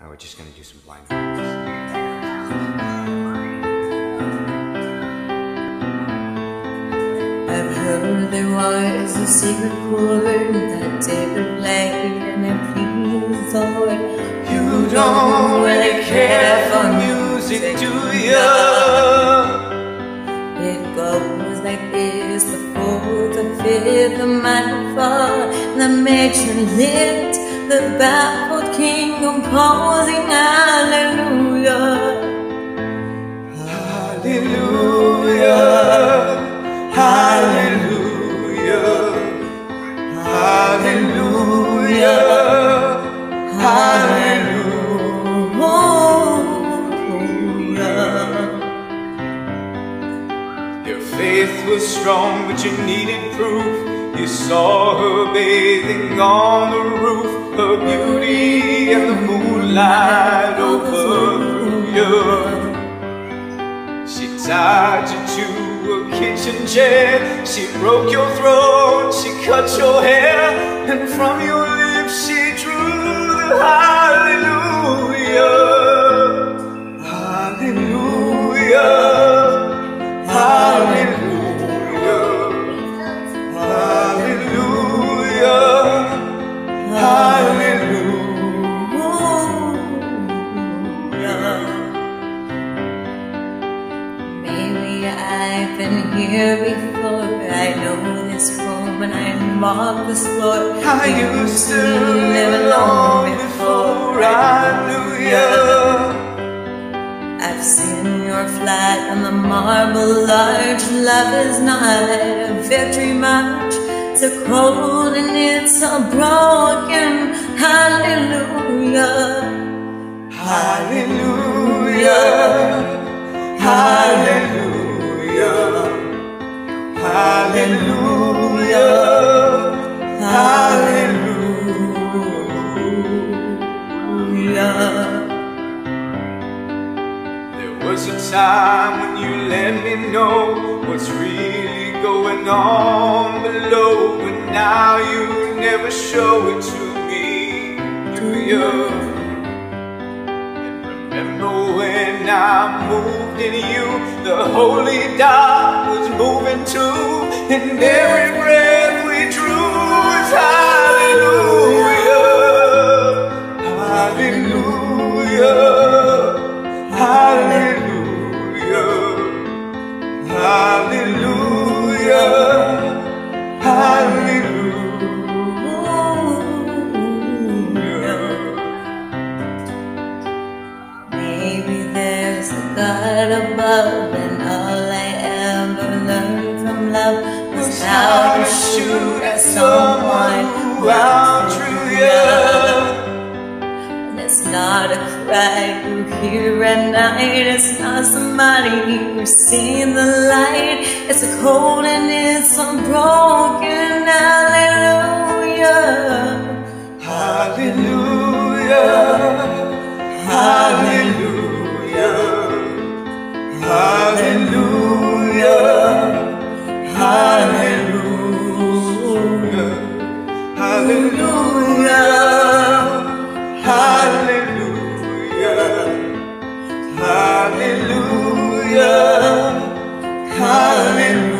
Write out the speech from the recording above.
Uh, we're just gonna do some blind I've heard there was a secret chord that David played and pleased the Lord. You don't really care for music, do you? It goes like this, the fourth, the fifth, the minor fall, the major lift, the baffled king composing hallelujah. Hallelujah. Hallelujah. Hallelujah. Hallelujah. Your faith was strong, but you needed proof. You saw her bathing on the roof, her beauty and the moonlight overthrew you. She tied you to a kitchen chair. She broke your throat, she cut your hair, and from your lips she drew the. Hallelujah. Been here before. I know this room and I mark this floor. I used to live alone before I knew you. I've seen your flat on the marble arch. Love is not a victory march. It's a cold and it's a broken hallelujah. Hallelujah. Was a time when you let me know what's really going on below, but now you never show it to me, do you? And remember when I moved in you, the holy dot was moving too, and every breath we drew above, and all I ever learned from love was how to shoot at someone who outdrew you. And it's not a cry you hear at night, it's not somebody who's seen the light. It's a cold and it's unbroken hallelujah. Hallelujah.